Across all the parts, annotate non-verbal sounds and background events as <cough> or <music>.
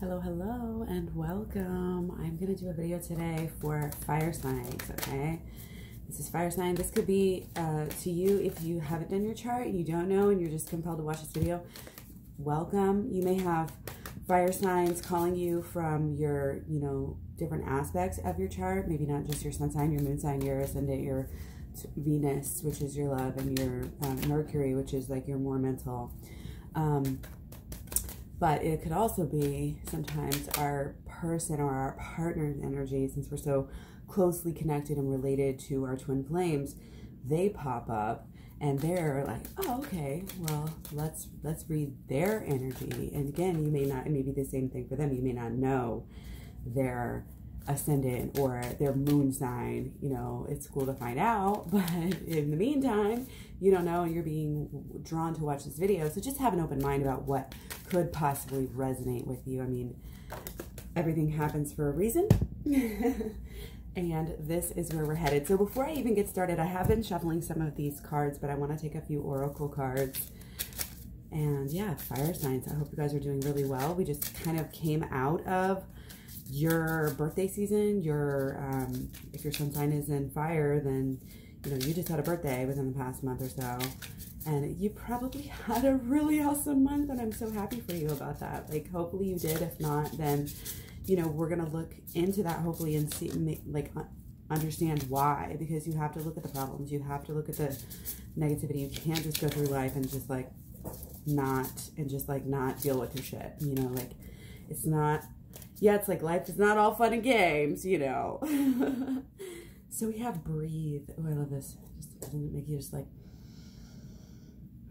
Hello, hello, and welcome. I'm to do a video today for fire signs, okay? This is fire sign. This could be uh, to you if you haven't done your chart, you don't know, and you're just compelled to watch this video. Welcome. You may have fire signs calling you from your, you know, different aspects of your chart. Maybe not just your sun sign, your moon sign, your ascendant, your Venus, which is your love, and your um, Mercury, which is like your more mental. Um, but it could also be sometimes our person or our partner's energy, since we're so closely connected and related to our twin flames, they pop up and they're like, oh, okay, well, let's let's read their energy. And again, you may not, it may be the same thing for them. You may not know their ascendant or their moon sign. You know, it's cool to find out, <laughs> but in the meantime, you don't know and you're being drawn to watch this video. So just have an open mind about what could possibly resonate with you. I mean, everything happens for a reason. <laughs> and this is where we're headed. So before I even get started, I have been shuffling some of these cards, but I want to take a few oracle cards. And yeah, fire signs. I hope you guys are doing really well. We just kind of came out of your birthday season, your um, if your sun sign is in fire, then you know you just had a birthday within the past month or so, and you probably <laughs> had a really awesome month, and I'm so happy for you about that. Like hopefully you did. If not, then you know we're gonna look into that hopefully and see like understand why because you have to look at the problems. You have to look at the negativity. You can't just go through life and just like not and just like not deal with your shit. You know, like it's not yeah, it's like life is not all fun and games, you know. <laughs> so we have breathe. Oh, I love this. Just doesn't make you just like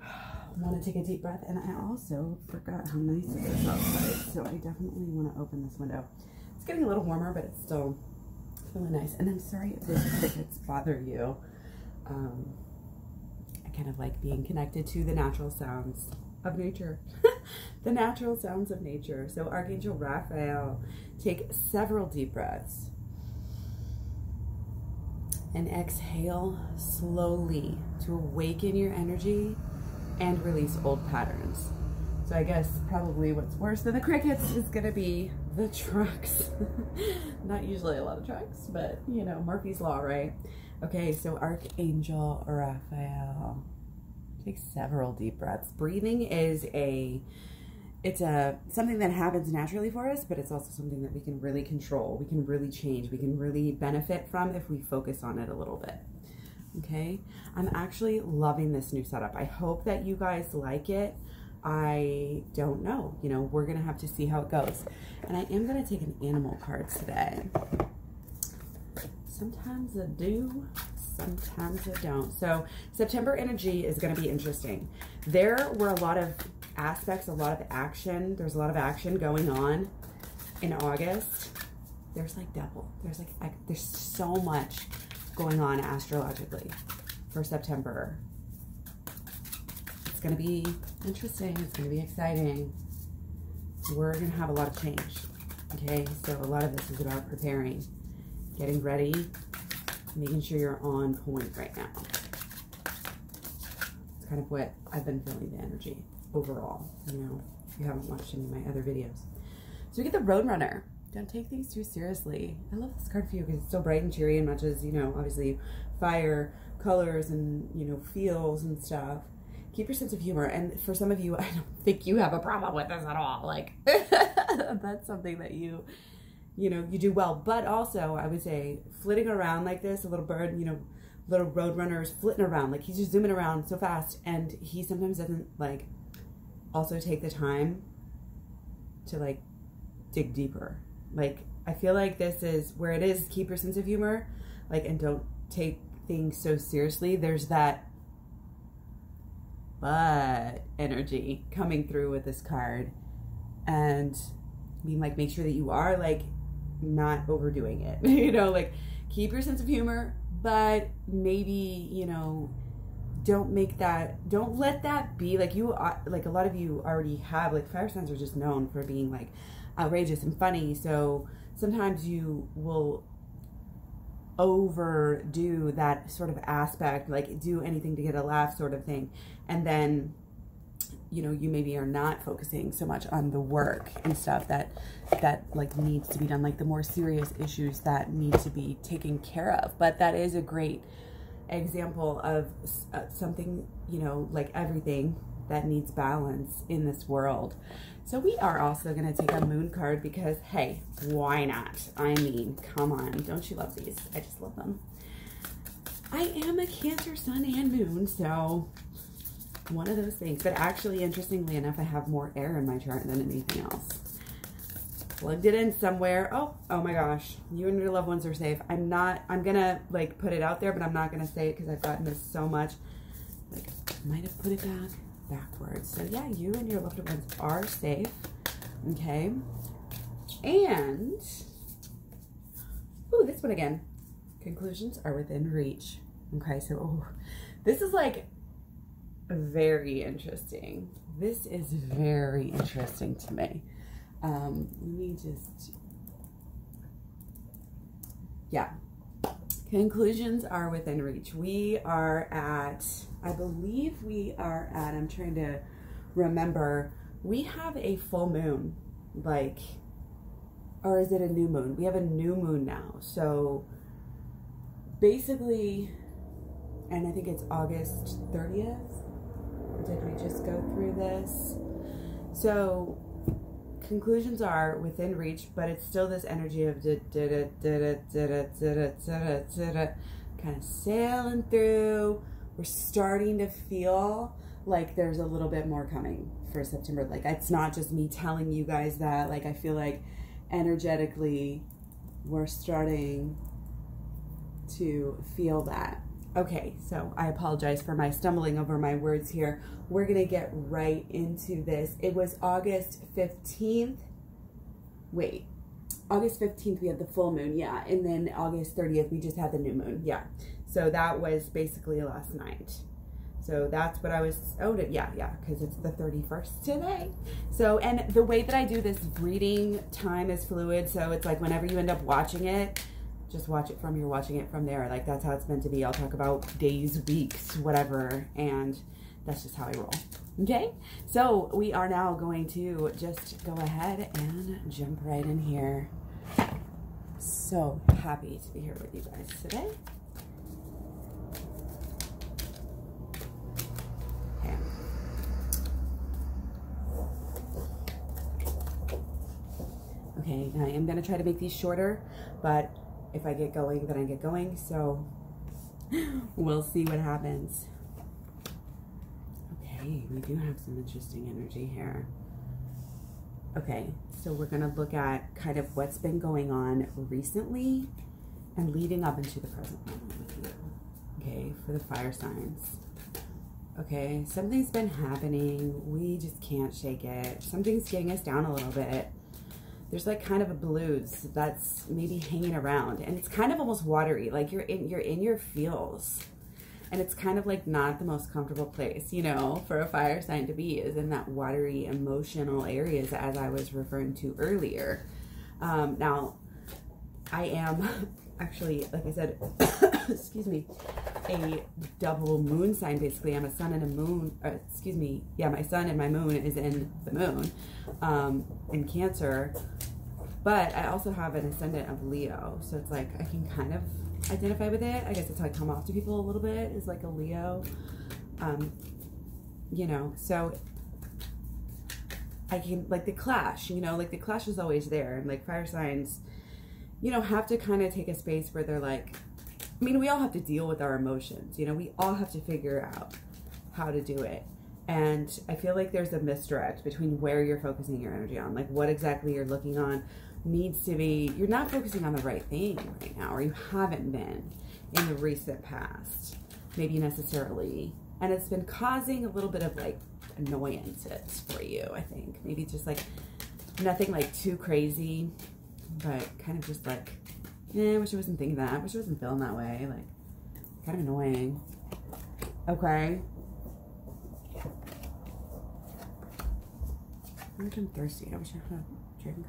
<sighs> want to take a deep breath. And I also forgot how nice it is outside, so I definitely want to open this window. It's getting a little warmer, but it's still really nice. And I'm sorry if those crickets bother you. Um, I kind of like being connected to the natural sounds of nature. <laughs> the natural sounds of nature. So Archangel Raphael, take several deep breaths. And exhale slowly to awaken your energy and release old patterns. So I guess probably what's worse than the crickets is gonna be the trucks. <laughs> Not usually a lot of trucks, but you know, Murphy's Law, right? Okay, so Archangel Raphael. Take several deep breaths. Breathing is a it's a something that happens naturally for us, but it's also something that we can really control. We can really change. We can really benefit from if we focus on it a little bit. Okay, I'm actually loving this new setup. I hope that you guys like it. I don't know. You know, we're going to have to see how it goes. And I am going to take an animal card today. Sometimes I do, sometimes I don't. So September energy is going to be interesting. There were a lot of aspects, a lot of action. There's a lot of action going on in August. There's like double. There's like, like there's so much going on astrologically for September. It's going to be interesting. It's going to be exciting. We're going to have a lot of change. Okay, so a lot of this is about preparing, getting ready, making sure you're on point right now. It's kind of what I've been feeling the energy overall, you know, if you haven't watched any of my other videos. So we get the Roadrunner. Don't take things too seriously. I love this card for you because it's so bright and cheery and matches, you know, obviously fire, colors, and, you know, feels and stuff. Keep your sense of humor. And for some of you, <laughs> I don't think you have a problem with this at all. Like, <laughs> that's something that you you know, you do well. But also, I would say, flitting around like this, a little bird, you know, little road runners flitting around, like he's just zooming around so fast, and he sometimes doesn't like also take the time to like dig deeper. Like I feel like this is where it is keep your sense of humor, like and don't take things so seriously. There's that but energy coming through with this card and being like make sure that you are like not overdoing it. <laughs> you know, like keep your sense of humor, but maybe, you know, don't make that don't let that be like you uh, like a lot of you already have like fire signs are just known for being like outrageous and funny so sometimes you will overdo that sort of aspect like do anything to get a laugh sort of thing and then you know you maybe are not focusing so much on the work and stuff that that like needs to be done like the more serious issues that need to be taken care of. But that is a great example of uh, something you know like everything that needs balance in this world. So we are also going to take a moon card because hey why not? I mean come on. Don't you love these? I just love them. I am a cancer sun and moon so one of those things. But actually, interestingly enough, I have more air in my chart than anything else. Plugged it in somewhere. Oh, oh my gosh. You and your loved ones are safe. I'm not, I'm going to like put it out there, but I'm not going to say it because I've gotten this so much. Like, I might have put it back backwards. So yeah, you and your loved ones are safe. Okay. And, ooh, this one again. Conclusions are within reach. Okay, so oh, this is like very interesting. This is very interesting to me. Um, let me just, yeah. Conclusions are within reach. We are at, I believe we are at, I'm trying to remember, we have a full moon, like, or is it a new moon? We have a new moon now. So basically, and I think it's August 30th did we just go through this? So conclusions are within reach, but it's still this energy of kind of sailing through. We're starting to feel like there's a little bit more coming for September. Like it's not just me telling you guys that. Like I feel like energetically we're starting to feel that. Okay, so I apologize for my stumbling over my words here. We're going to get right into this. It was August 15th. Wait, August 15th, we had the full moon, yeah. And then August 30th, we just had the new moon, yeah. So that was basically last night. So that's what I was, oh, yeah, yeah, because it's the 31st today. So, and the way that I do this reading time is fluid. So it's like whenever you end up watching it, just watch it from you're watching it from there. Like that's how it's meant to be. I'll talk about days, weeks, whatever, and that's just how I roll. Okay, so we are now going to just go ahead and jump right in here. So happy to be here with you guys today. Okay. Okay, I am going to try to make these shorter, but if I get going, then I get going. So we'll see what happens. Okay, we do have some interesting energy here. Okay, so we're going to look at kind of what's been going on recently and leading up into the present moment with you. Okay, for the fire signs. Okay, something's been happening. We just can't shake it. Something's getting us down a little bit there's like kind of a blues that's maybe hanging around and it's kind of almost watery like you're in you're in your feels. And it's kind of like not the most comfortable place you know for a fire sign to be is in that watery emotional areas as i was referring to earlier. Um, now i am actually like i said <coughs> excuse me a double moon sign basically i'm a sun and a moon uh, excuse me yeah my sun and my moon is in the moon um, in cancer but I also have an ascendant of Leo, so it's like I can kind of identify with it. I guess that's how I come off to people a little bit is like a Leo. Um, you know, so I can like the clash, you know, like the clash is always there. And like fire signs, you know, have to kind of take a space where they're like, I mean, we all have to deal with our emotions, you know, we all have to figure out how to do it. And I feel like there's a misdirect between where you're focusing your energy on, like what exactly you're looking on, needs to be, you're not focusing on the right thing right now, or you haven't been in the recent past, maybe necessarily. And it's been causing a little bit of like annoyances for you, I think. Maybe just like nothing like too crazy, but kind of just like, eh, I wish I wasn't thinking that. I wish I wasn't feeling that way. Like, kind of annoying. Okay. I'm thirsty. I wish I had a drink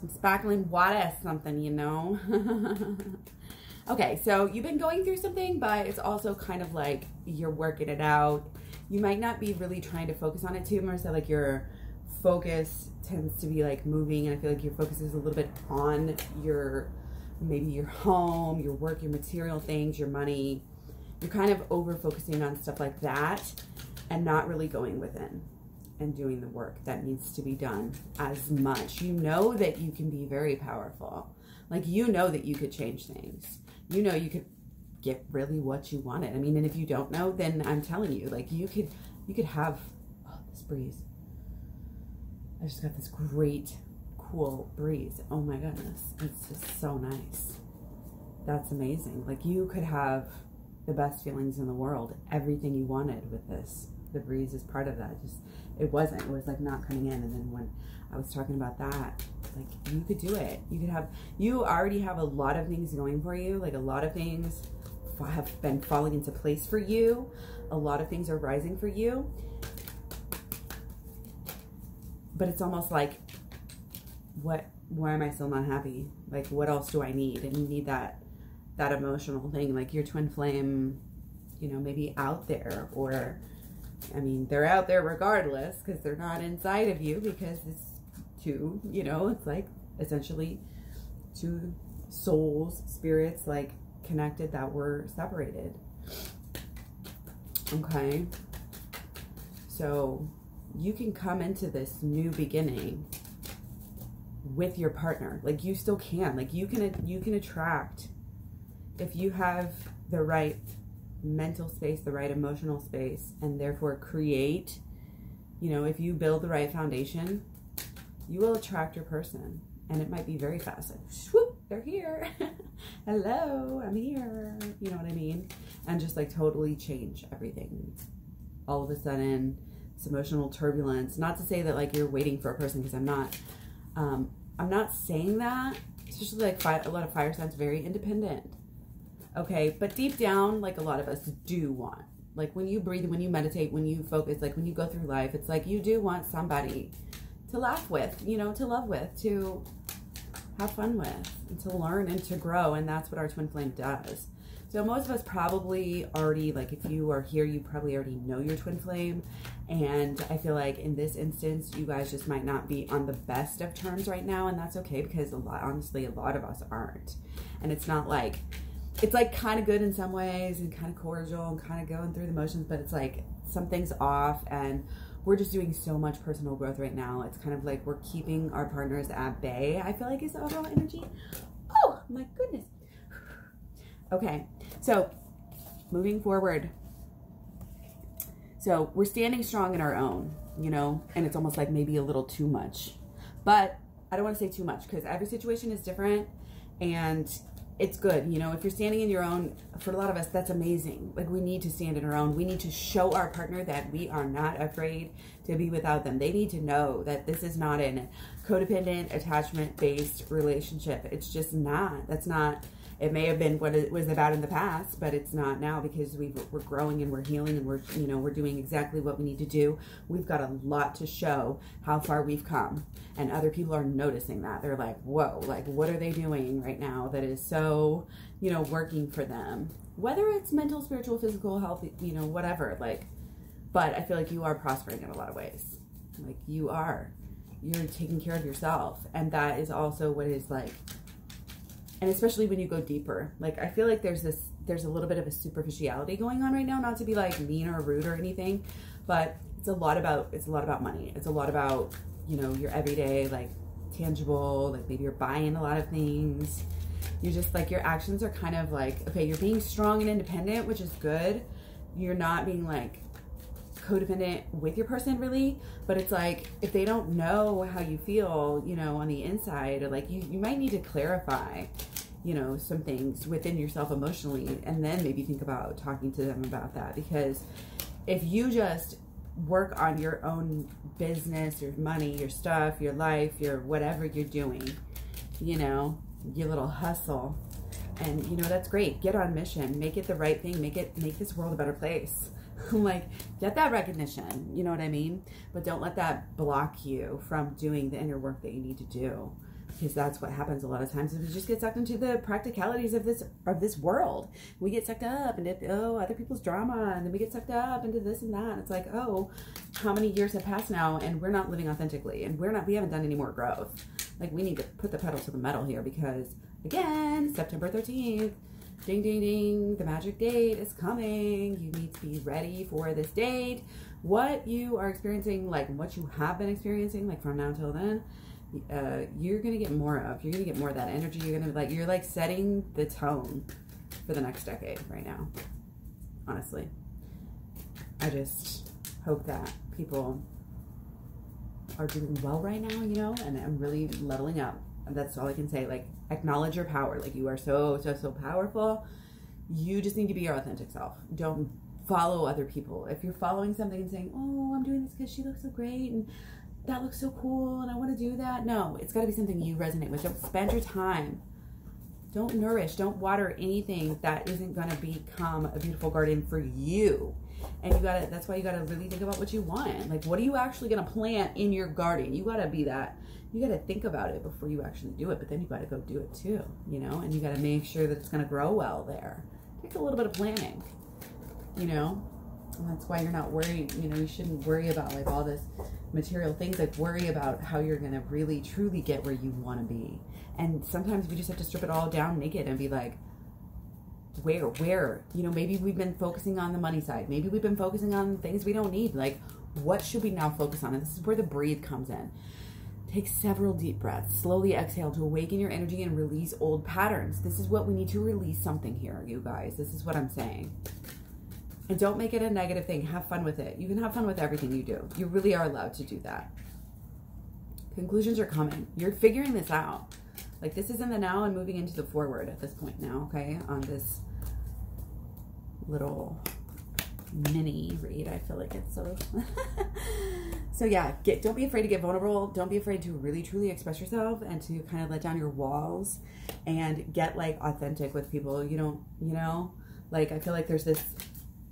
some sparkling water something, you know. <laughs> okay, so you've been going through something, but it's also kind of like you're working it out. you might not be really trying to focus on it too much. So like your focus tends to be like moving, and I feel like your focus is a little bit on your maybe your home, your work, your material things, your money. You're kind of over focusing on stuff like that and not really going within and doing the work that needs to be done as much. You know that you can be very powerful. Like you know that you could change things. You know you could get really what you wanted. I mean, and if you don't know, then I'm telling you, like you could you could have oh this breeze. I just got this great cool breeze. Oh my goodness. It's just so nice. That's amazing. Like you could have the best feelings in the world, everything you wanted with this. The breeze is part of that. Just it wasn't. It was like not coming in. And then when I was talking about that, like you could do it. You could have you already have a lot of things going for you, like a lot of things have been falling into place for you. A lot of things are rising for you. But it's almost like what why am I still not happy? Like what else do I need? And you need that that emotional thing, like your twin flame, you know, maybe out there or I mean, they're out there regardless because they're not inside of you because it's two, you know, it's like essentially two souls, spirits like connected that were separated. Okay. So you can come into this new beginning with your partner. Like you still can. Like you can you can attract if you have the right mental space, the right emotional space, and therefore create, you know, if you build the right foundation, you will attract your person. And it might be very fast. Like, whoop, they're here. <laughs> Hello, I'm here. You know what I mean? And just like totally change everything. All of a sudden, emotional turbulence. Not to say that like you're waiting for a person because I'm not. Um, I'm not saying that. Especially like fi- a lot of fire signs very independent. Okay, but deep down, like a lot of us do want. Like when you breathe, when you meditate, when you focus, like when you go through life, it's like you do want somebody to laugh with, you know, to love with, to have fun with, and to learn and to grow. And that's what our twin flame does. So most of us probably already, like if you are here, you probably already know your twin flame. And I feel like in this instance, you guys just might not be on the best of terms right now. And that's okay because a lot, honestly, a lot of us aren't. And it's not like, it's like kind of good in some ways and kind of cordial and kind of going through the motions, but it's like something's off and we're just doing so much personal growth right now. It's kind of like we're keeping our partners at bay, I feel like is the overall energy. Oh my goodness. <sighs> Okay, so moving forward. So we're standing strong in our own, you know, and it's almost like maybe a little too much. But I don't want to say too much because every situation is different and it's good. You know, if you're standing in your own, for a lot of us, that's amazing. Like we need to stand in our own. We need to show our partner that we are not afraid to be without them. They need to know that this is not a codependent, attachment based relationship. It's just not. That's not it may have been what it was about in the past, but it's not now because we are growing and we're healing and we're you know we're doing exactly what we need to do. We've got a lot to show how far we've come, and other people are noticing that. They're like, "Whoa! Like, what are they doing right now that is so you know working for them? Whether it's mental, spiritual, physical health, you know, whatever. Like, but I feel like you are prospering in a lot of ways. Like you are, you're taking care of yourself, and that is also what is like and especially when you go deeper. Like I feel like there's this there's a little bit of a superficiality going on right now, not to be like mean or rude or anything, but it's a lot about it's a lot about money. It's a lot about, you know, your everyday like tangible, like maybe you're buying a lot of things. You're just like your actions are kind of like okay, you're being strong and independent, which is good. You're not being like codependent with your person really. But it's like if they don't know how you feel you know on the inside or like you, you might need to clarify you know some things within yourself emotionally. And then maybe think about talking to them about that. Because if you just work on your own business your money your stuff your life your whatever you're doing you know your little hustle and you know that's great. Get on mission. Make it the right thing. Make it make this world a better place <laughs> like get that recognition you know what i mean but don't let that block you from doing the inner work that you need to do because that's what happens a lot of times. Is we just get sucked into the practicalities of this of this world. We get sucked up into oh other people's drama, and then we get sucked up into this and that. It's like oh, how many years have passed now, and we're not living authentically, and we're not we haven't done any more growth. Like we need to put the pedal to the metal here because again, September thirteenth. Ding, ding, ding. The magic date is coming. You need to be ready for this date. What you are experiencing, like what you have been experiencing, like from now until then, uh, you're gonna get more of. You're gonna get more of that energy. You're gonna like you're like setting the tone for the next decade right now. Honestly, I just hope that people are doing well right now. You know, and I'm really leveling up. That's all I can say. Like acknowledge your power. Like you are so so so powerful. You just need to be your authentic self. Don't follow other people. If you're following something and saying, "Oh, I'm doing this because she looks so great," and that looks so cool and I want to do that. No, it's got to be something you resonate with. Don't spend your time. Don't nourish, don't water anything that isn't going to become a beautiful garden for you. And you got to, that's why you got to really think about what you want. Like, what are you actually going to plant in your garden? You got to be that, you got to think about it before you actually do it, but then you got to go do it too, you know? And you got to make sure that it's going to grow well there. Takes a little bit of planning, you know? And that's why you're not worried, you know, you shouldn't worry about like all this material things. Like worry about how you're going to really truly get where you want to be. And sometimes we just have to strip it all down naked and be like, where, where, you know, maybe we've been focusing on the money side. Maybe we've been focusing on things we don't need. Like, what should we now focus on? And this is where the breathe comes in. Take several deep breaths. Slowly exhale to awaken your energy and release old patterns. This is what we need to release something here, you guys. This is what I'm saying. And don't make it a negative thing. Have fun with it. You can have fun with everything you do. You really are allowed to do that. Conclusions are coming. You're figuring this out. Like this is in the now and moving into the forward at this point now, okay? On this little mini read. I feel like it's so <laughs> <laughs> So yeah, get don't be afraid to get vulnerable. Don't be afraid to really truly express yourself and to kind of let down your walls and get like authentic with people. You don't, you know, like I feel like there's this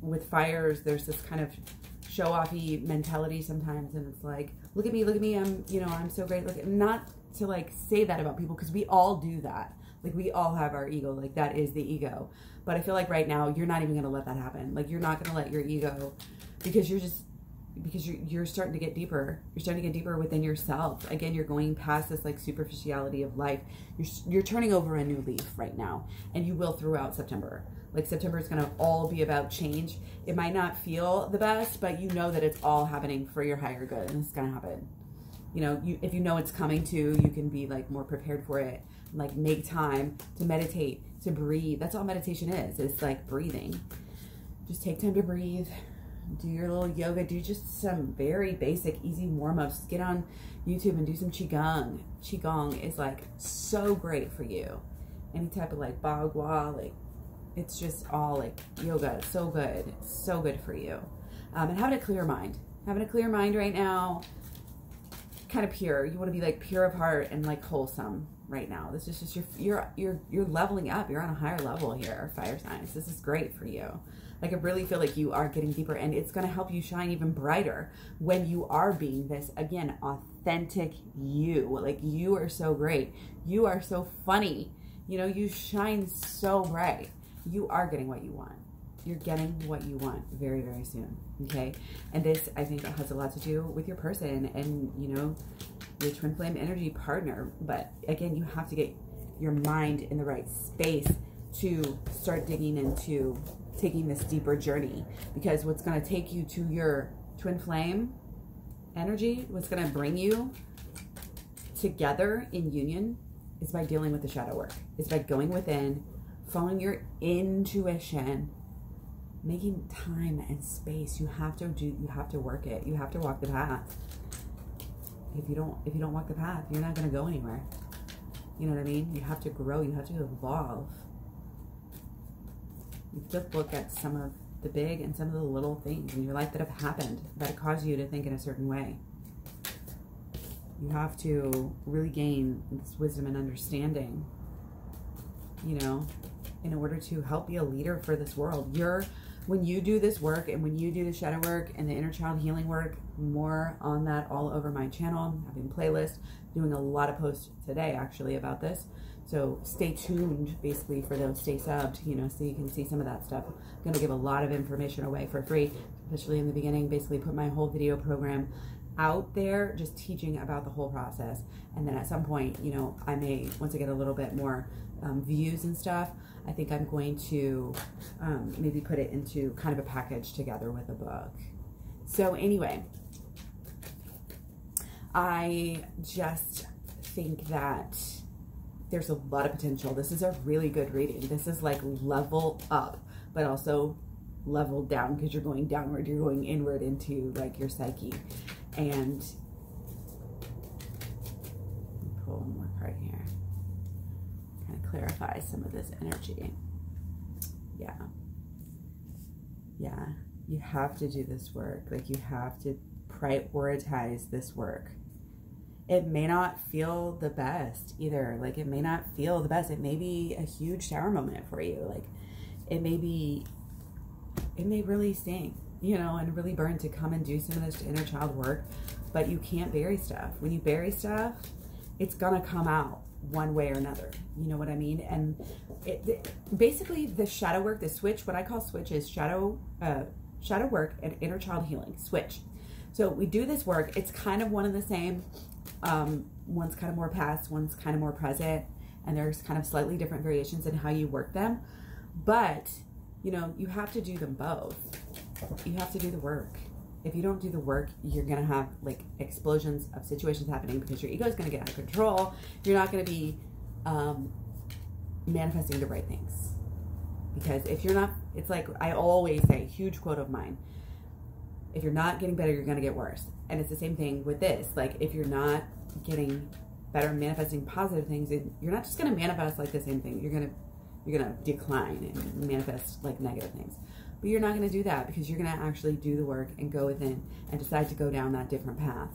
with fires, there's this kind of show offy mentality sometimes, and it's like, look at me, look at me, I'm, you know, I'm so great. Look, not to like say that about people because we all do that. Like we all have our ego, like that is the ego. But I feel like right now you're not even gonna let that happen. Like you're not gonna let your ego, because you're just because you're, you're starting to get deeper. You're starting to get deeper within yourself. Again, you're going past this like superficiality of life. You're, you're turning over a new leaf right now, and you will throughout September. Like September is going to all be about change. It might not feel the best, but you know that it's all happening for your higher good and it's going to happen. You know, you, if you know it's coming to, you can be like more prepared for it. Like make time to meditate, to breathe. That's all meditation is. It's like breathing. Just take time to breathe. Do your little yoga. Do just some very basic, easy warm-ups. Get on YouTube and do some Qigong. Qigong is like so great for you. Any type of like Bagua, like it's just all like yoga. So good. So good for you. Um, and having a clear mind. Having a clear mind right now, kind of pure. You want to be like pure of heart and like wholesome right now. This is just your you're you're you're leveling up. You're on a higher level here, fire signs. This is great for you. Like I really feel like you are getting deeper and it's going to help you shine even brighter when you are being this again authentic you. Like you are so great. You are so funny. You know, you shine so bright you are getting what you want. You're getting what you want very, very soon. Okay. And this, I think, has a lot to do with your person and, you know, your twin flame energy partner. But again, you have to get your mind in the right space to start digging into taking this deeper journey because what's going to take you to your twin flame energy, what's going to bring you together in union is by dealing with the shadow work. It's by going within following your intuition, making time and space. You have to do you have to work it. You have to walk the path. If you don't if you don't walk the path, you're not gonna go anywhere. You know what I mean? You have to grow, you have to evolve. You to look at some of the big and some of the little things in your life that have happened that have caused you to think in a certain way. You have to really gain this wisdom and understanding, you know, in order to help be a leader for this world. You're when you do this work and when you do the shadow work and the inner child healing work, more on that all over my channel, having playlists, doing a lot of posts today actually about this. So stay tuned basically for those, stay subbed, you know, so you can see some of that stuff. I'm to give a lot of information away for free, especially in the beginning, basically put my whole video program out there just teaching about the whole process. And then at some point, you know, I may, once I get a little bit more um, views and stuff, I think I'm going to um, maybe put it into kind of a package together with a book. So anyway, I just think that there's a lot of potential. This is a really good reading. This is like level up, but also level down because you're going downward. You're going inward into like your psyche. And pull one more card here. Clarify some of this energy. Yeah. Yeah. You have to do this work. Like you have to prioritize this work. It may not feel the best either. Like it may not feel the best. It may be a huge tower moment for you. Like it may be, it may really sting you know, and really burn to come and do some of this inner child work, but you can't bury stuff. When you bury stuff, it's gonna come out one way or another. You know what I mean? And it, it, basically, the shadow work, the switch, what I call switch is shadow, uh, shadow work and inner child healing. Switch. So we do this work. It's kind of one and the same. Um, one's kind of more past, one's kind of more present, and there's kind of slightly different variations in how you work them. But you know, you have to do them both you have to do the work. If you don't do the work, you're going to have like explosions of situations happening because your ego is going to get out of control. You're not going to be um, manifesting the right things. Because if you're not, it's like I always say, huge quote of mine if you're not getting better, you're going to get worse. And it's the same thing with this. Like, if you're not getting better, manifesting positive things, you're not just going to manifest like the same thing. You're going to you're going to decline and manifest like negative things. But you're not going to do that because you're going to actually do the work and go within and decide to go down that different path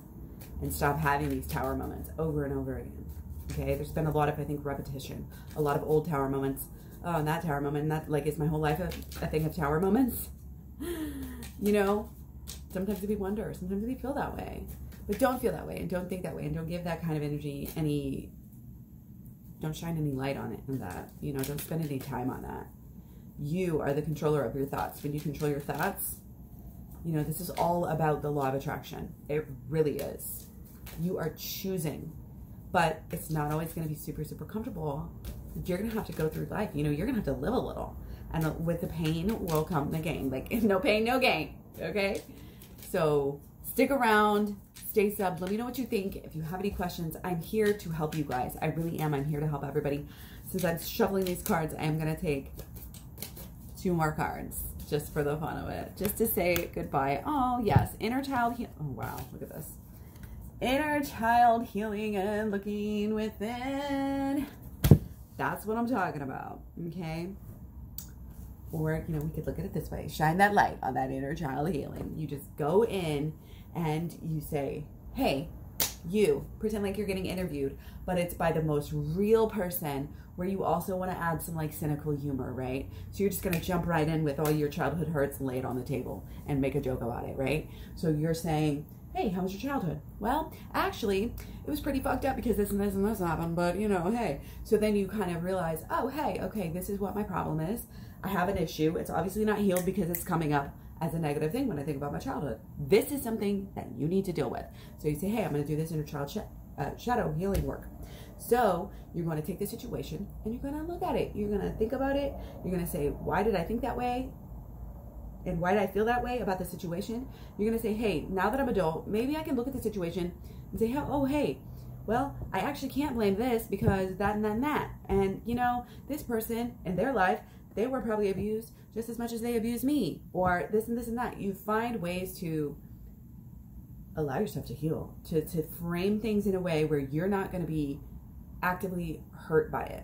and stop having these tower moments over and over again. Okay, there's been a lot of, I think, repetition, a lot of old tower moments. Oh, and that tower moment, and that, like, is my whole life a, a thing of tower moments? <laughs> you know, sometimes we wonder, sometimes we feel that way. But don't feel that way, and don't think that way, and don't give that kind of energy any, don't shine any light on it and that. You know, don't spend any time on that you are the controller of your thoughts. When you control your thoughts, you know, this is all about the law of attraction. It really is. You are choosing, but it's not always going to be super, super comfortable. You're going to have to go through life. You know, you're going to have to live a little. And with the pain will come the gain. Like, <laughs> no pain, no gain. Okay? So stick around, stay sub. Let me know what you think. If you have any questions, I'm here to help you guys. I really am. I'm here to help everybody. Since I'm shuffling these cards, I am going to take two more cards just for the fun of it, just to say goodbye. Oh, yes, inner child heal. Oh, wow, look at this. Inner child healing and looking within. That's what I'm talking about, okay? Or, you know, we could look at it this way. Shine that light on that inner child healing. You just go in and you say, hey, you, pretend like you're getting interviewed, but it's by the most real person where you also want to add some like cynical humor, right? So you're just going to jump right in with all your childhood hurts and lay it on the table and make a joke about it, right? So you're saying, hey, how was your childhood? Well, actually, it was pretty fucked up because this and this and this happened, but you know, hey. So then you kind of realize, oh, hey, okay, this is what my problem is. I have an issue. It's obviously not healed because it's coming up as a negative thing when I think about my childhood. This is something that you need to deal with. So you say, hey, I'm going to do this inner child sh uh, shadow healing work. So you're going to take the situation and you're going to look at it. You're going to think about it. You're going to say, why did I think that way? And why did I feel that way about the situation? You're going to say, hey, now that I'm adult, maybe I can look at the situation and say, oh, hey, well, I actually can't blame this because that and that and that. And, you know, this person in their life, they were probably abused just as much as they abused me or this and this and that. You find ways to allow yourself to heal, to, to frame things in a way where you're not going to be actively hurt by it.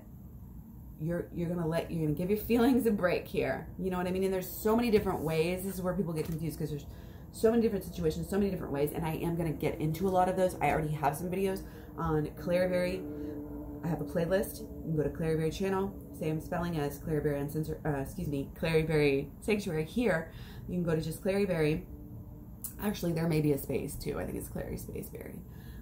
You're you're gonna let you're gonna give your <laughs> feelings a break here. You know what I mean? And there's so many different ways. This is where people get confused because there's so many different situations, so many different ways, and I am gonna get into a lot of those. I already have some videos on Klaireeberry. I have a playlist. You can go to Klaireeberry channel, same spelling as Klaireeberry and Censor, uh, excuse me, Klaireeberry Sanctuary here. You can go to just Klaireeberry Actually, there may be a space too. I think it's Clary Spaceberry.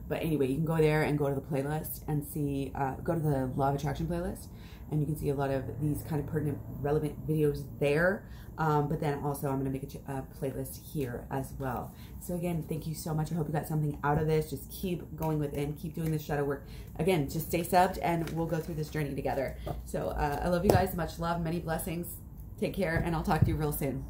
But anyway, you can go there and go to the playlist and see, uh, go to the Law of Attraction playlist, and you can see a lot of these kind of pertinent, relevant videos there. Um, but then also, I'm going to make a, a, playlist here as well. So, again, thank you so much. I hope you got something out of this. Just keep going within, keep doing this shadow work. Again, just stay subbed, and we'll go through this journey together. So, uh, I love you guys. Much love, many blessings. Take care, and I'll talk to you real soon.